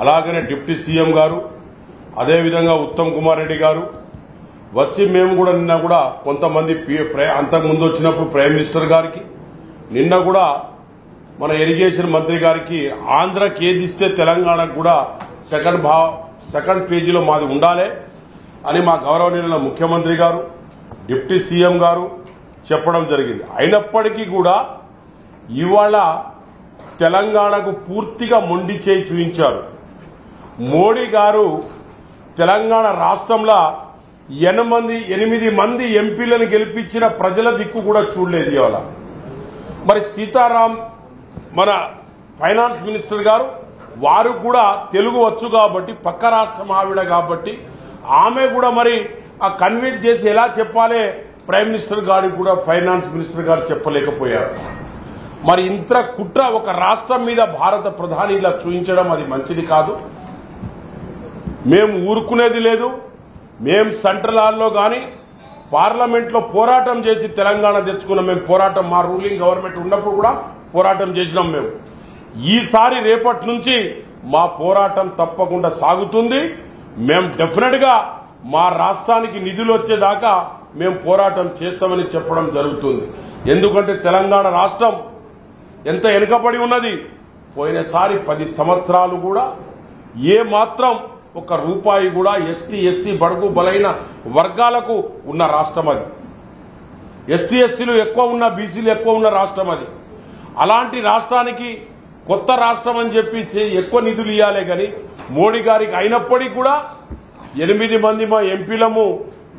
అలాగనే deputy CM గారు అదేవిధంగా ఉత్తమ్ కుమార్ రెడ్డి గారు వచ్చి మేము కూడా నిన్న కూడా కొంతమంది అంతకుముందు వచ్చినప్పుడు ప్రైమ్ మినిస్టర్ గారికి నిన్న కూడా మన ఇరిగేషన్ మంత్రి గారికి ఆంధ్రకి ఏది ఇస్తే తెలంగాణకు కూడా సెకండ్ భా సెకండ్ ఫేజీలో మాది ఉండాలి అని మా గౌరవనీయుల ముఖ్యమంత్రి గారు డిప్యూటీ సీఎం గారు చెప్పడం జరిగింది. అయినప్పటికీ కూడా ఇవాళ తెలంగాణకు పూర్తిగా మొండి చేయి చూపించారు మోడీ గారు తెలంగాణ రాష్ట్రంలో ఎనిమిది ఎనిమిది మంది ఎంపీలను గెలిపించిన ప్రజల దిక్కు కూడా చూడలేదు ఇవాళ. మరి సీతారాం మన ఫైనాన్స్ మినిస్టర్ గారు వారు కూడా తెలుగు వచ్చు కాబట్టి పక్క రాష్ట్రం ఆవిడ కాబట్టి ఆమె కూడా మరి ఆ కన్విన్స్ చేసి ఎలా చెప్పాలి? ప్రైమ్ మినిస్టర్ గారికి కూడా ఫైనాన్స్ మినిస్టర్ గారు చెప్పలేకపోయారు. మరి ఇంత కుట్ర ఒక రాష్ట్రం మీద భారత ప్రధాని ఇలా చూపించడం అది మంచిది కాదు. మేము ఊరుకునేది లేదు. మేము సెంట్రల్ హాల్లో కానీ పార్లమెంట్లో పోరాటం చేసి తెలంగాణ తెచ్చుకున్నాం మేము పోరాటం మా రూలింగ్ గవర్నమెంట్ ఉన్నప్పుడు కూడా పోరాటం చేసినాం మేము. ఈసారి రేపటి నుంచి మా పోరాటం తప్పకుండా సాగుతుంది. మేము డెఫినెట్గా మా రాష్ట్రానికి నిధులు వచ్చేదాకా మేము పోరాటం చేస్తామని చెప్పడం జరుగుతుంది. ఎందుకంటే తెలంగాణ రాష్ట్రం ఎంత వెనుకబడి ఉన్నది? పోయినసారి పది సంవత్సరాలు కూడా ఏ మాత్రం ఒక రూపాయి కూడా ఎస్టీ ఎస్సీ బడుగు బలైన వర్గాలకు ఉన్న రాష్ట్రం అది. ఎస్టీ ఎస్సీలు ఎక్కువ ఉన్న బీసీలు ఎక్కువ ఉన్న రాష్ట్రం అది. అలాంటి రాష్ట్రానికి కొత్త రాష్ట్రం అని చెప్పి ఎక్కువ నిధులు ఇవ్వాలే కానీ మోడీ గారికి అయినప్పటికీ కూడా ఎనిమిది మంది మా ఎంపీలము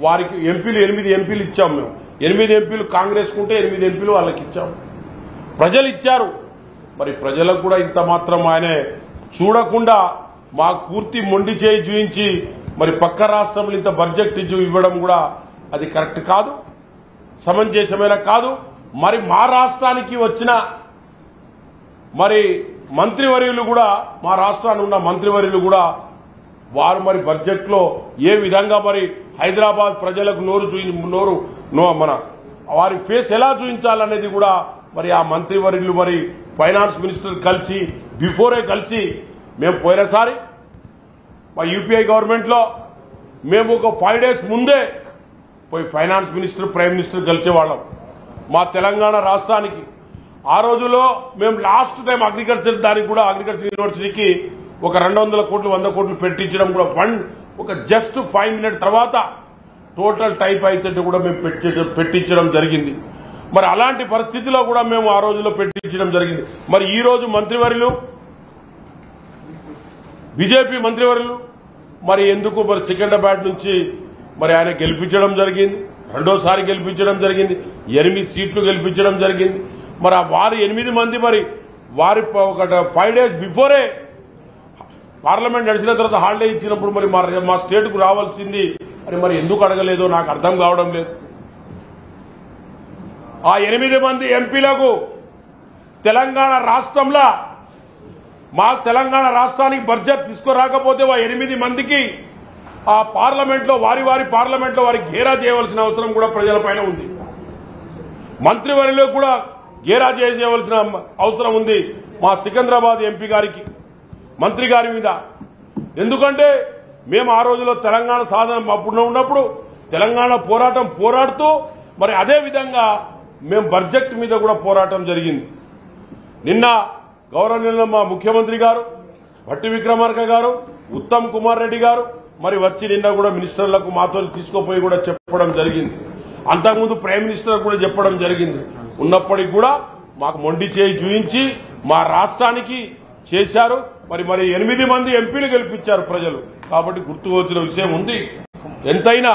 వారికి ఎంపీలు ఎనిమిది ఎంపీలు ఇచ్చాం మేము. ఎనిమిది ఎంపీలు కాంగ్రెస్ కుంటే ఎనిమిది ఎంపీలు వాళ్ళకి ఇచ్చాము ప్రజలు ఇచ్చారు మరి ప్రజలకు కూడా ఇంత మాత్రం ఆయన చూడకుండా మాకు పూర్తి మొండి చేయి చూయించి మరి పక్క రాష్ట్రంలో ఇంత బడ్జెట్ ఇవ్వడం కూడా అది కరెక్ట్ కాదు. సమంజసమైన కాదు. మరి మా రాష్ట్రానికి వచ్చిన మరి మంత్రివర్యులు కూడా మా రాష్ట్రాన్ని ఉన్న మంత్రివర్యులు కూడా వారు మరి బడ్జెట్లో ఏ విధంగా మరి హైదరాబాద్ ప్రజలకు నోరు చూయి నోరు నో మన వారి ఫేస్ ఎలా చూపించాలనేది కూడా మరి ఆ మంత్రివర్యులు మరి ఫైనాన్స్ మినిస్టర్ కలిసి బిఫోరే కలిసి మేము పోయినసారి మా యూపీఐ గవర్నమెంట్లో మేము ఒక ఫైవ్ డేస్ ముందే పోయి ఫైనాన్స్ మినిస్టర్ ప్రైమ్ మినిస్టర్ కలిసేవాళ్ళం. మా తెలంగాణ రాష్ట్రానికి. ఆ రోజులో మేము లాస్ట్ టైం అగ్రికల్చర్ దానికి కూడా అగ్రికల్చర్ యూనివర్సిటీకి ఒక రెండు వందల కోట్లు వంద కోట్లు పెట్టించడం కూడా ఫండ్ ఒక జస్ట్ ఫైవ్ మినిట్ తర్వాత టోటల్ టైప్ అయితే కూడా మేము పెట్టించడం జరిగింది. మరి అలాంటి పరిస్థితిలో కూడా మేము ఆ రోజులో పెట్టించడం జరిగింది. మరి ఈ రోజు మంత్రివర్యులు? బీజేపీ మంత్రివర్యులు? మరి ఎందుకు మరి సికింద్రాబాద్ నుంచి మరి ఆయన గెలిపించడం జరిగింది? రెండోసారి గెలిపించడం జరిగింది. ఎనిమిది సీట్లు గెలిపించడం జరిగింది. మరి ఆ ఎనిమిది మంది మరి వారి ఒక ఫైవ్ డేస్ బిఫోరే పార్లమెంట్ నడిచిన తర్వాత హాలిడే ఇచ్చినప్పుడు మరి మా మా రావాల్సింది మరి మరి ఎందుకు అడగలేదో నాకు అర్థం కావడం లేదు. ఆ ఎనిమిది మంది ఎంపీలకు తెలంగాణ రాష్ట్రంలో మా తెలంగాణ రాష్ట్రానికి బడ్జెట్ తీసుకురాకపోతే ఆ ఎనిమిది మందికి ఆ పార్లమెంట్లో వారి వారి పార్లమెంట్లో వారికి గేరా చేయవలసిన అవసరం కూడా ప్రజలపైన ఉంది. మంత్రివర్యులకు కూడా గేరా చేయవలసిన అవసరం ఉంది మా సికింద్రాబాద్ ఎంపీ గారికి మంత్రి గారి మీద. ఎందుకంటే మేము ఆ రోజులో తెలంగాణ సాధన అప్పుడు ఉన్నప్పుడు తెలంగాణ పోరాటం పోరాడుతూ మరి అదే విధంగా మేము బడ్జెట్ మీద కూడా పోరాటం జరిగింది. నిన్న గౌరవనీయుల మా ముఖ్యమంత్రి గారు భట్టి విక్రమార్క గారు ఉత్తమ్ కుమార్ రెడ్డి గారు మరి వచ్చి నిన్న కూడా మినిస్టర్లకు మాతో తీసుకుపోయి కూడా చెప్పడం జరిగింది. అంతకుముందు ప్రైమ్ మినిస్టర్ కూడా చెప్పడం జరిగింది. ఉన్నప్పటికీ కూడా మాకు మొండి చేయి చూయించి మా రాష్ట్రానికి చేశారు. మరి మరి ఎనిమిది మంది ఎంపీలు గెలిపించారు ప్రజలు. కాబట్టి గుర్తుకు వచ్చిన విషయం ఉంది. ఎంతైనా